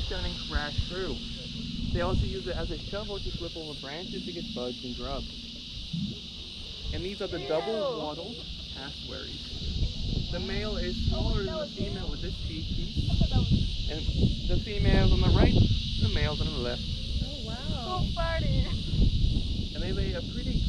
head down and crash through. They also use it as a shovel to flip over branches to get bugs and grubs. And these are the double Ew. wattled cassowaries. The male is smaller than the female with this species, piece, and the female's on the right, the male's on the left. Oh wow. so farted. And they lay a pretty